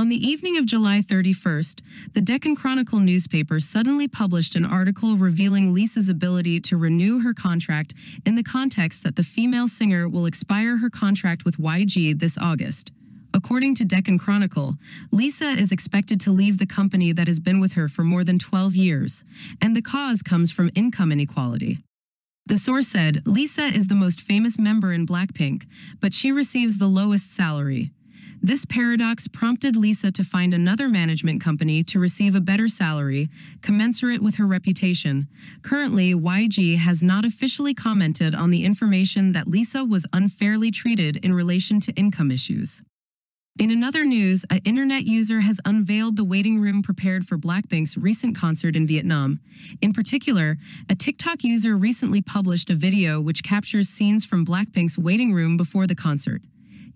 On the evening of July 31st, the Deccan Chronicle newspaper suddenly published an article revealing Lisa's ability to renew her contract in the context that the female singer will expire her contract with YG this August. According to Deccan Chronicle, Lisa is expected to leave the company that has been with her for more than 12 years, and the cause comes from income inequality. The source said Lisa is the most famous member in Blackpink, but she receives the lowest salary. This paradox prompted Lisa to find another management company to receive a better salary, commensurate with her reputation. Currently, YG has not officially commented on the information that Lisa was unfairly treated in relation to income issues. In another news, an internet user has unveiled the waiting room prepared for Blackpink's recent concert in Vietnam. In particular, a TikTok user recently published a video which captures scenes from Blackpink's waiting room before the concert.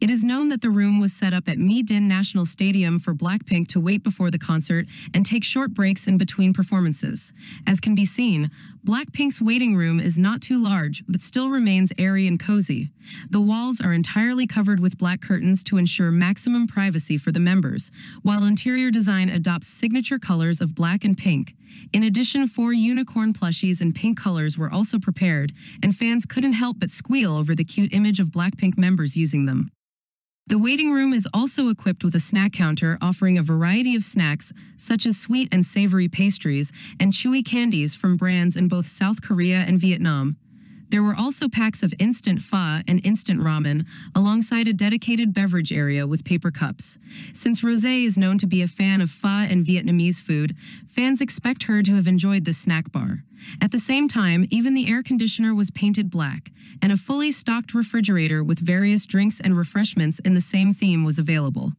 It is known that the room was set up at My Dinh National Stadium for Blackpink to wait before the concert and take short breaks in between performances. As can be seen, Blackpink's waiting room is not too large, but still remains airy and cozy. The walls are entirely covered with black curtains to ensure maximum privacy for the members, while interior design adopts signature colors of black and pink. In addition, four unicorn plushies in pink colors were also prepared, and fans couldn't help but squeal over the cute image of Blackpink members using them. The waiting room is also equipped with a snack counter offering a variety of snacks, such as sweet and savory pastries and chewy candies from brands in both South Korea and Vietnam. There were also packs of instant pho and instant ramen, alongside a dedicated beverage area with paper cups. Since Rosé is known to be a fan of pho and Vietnamese food, fans expect her to have enjoyed the snack bar. At the same time, even the air conditioner was painted black, and a fully stocked refrigerator with various drinks and refreshments in the same theme was available.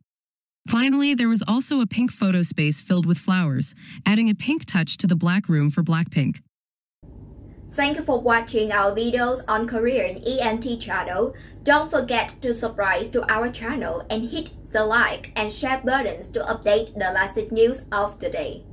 Finally, there was also a pink photo space filled with flowers, adding a pink touch to the black room for Blackpink. Thank you for watching our videos on Korean ENT channel. Don't forget to subscribe to our channel and hit the like and share buttons to update the latest news of the day.